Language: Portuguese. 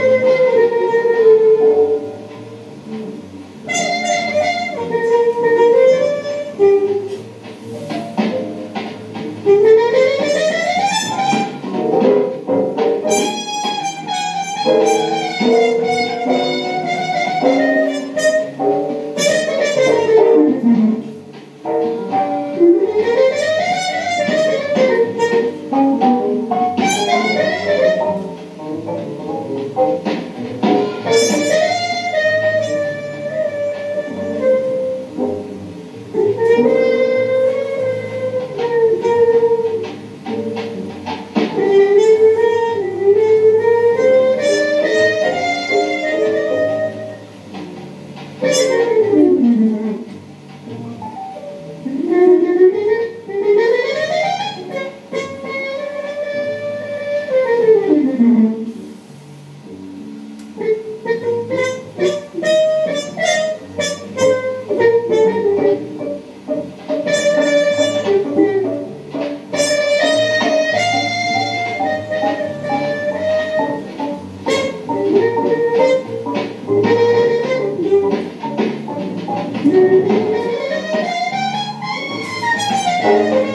Música Música